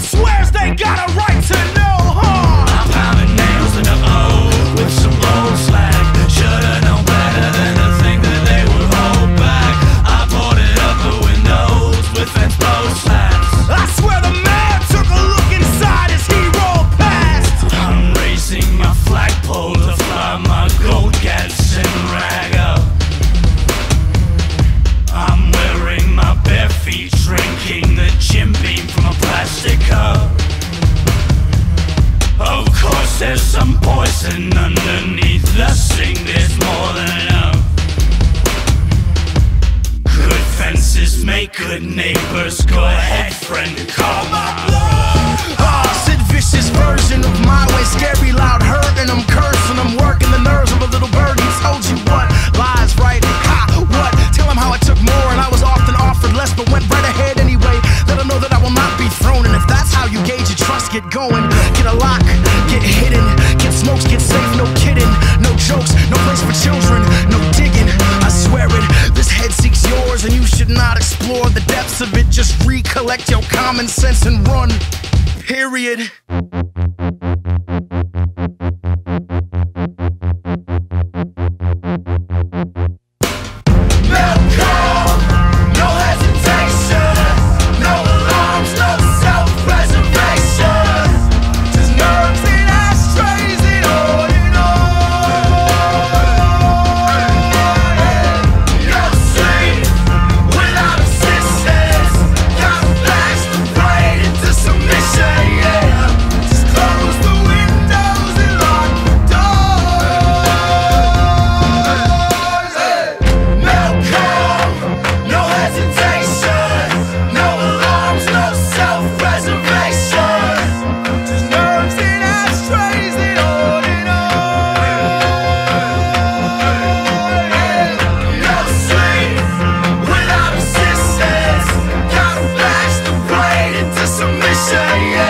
swears they got a There's some poison underneath the sink There's more than enough. Good fences make good neighbors. Go ahead friend, call my bluff Odds and vicious version of explore the depths of it. Just recollect your common sense and run. Period. say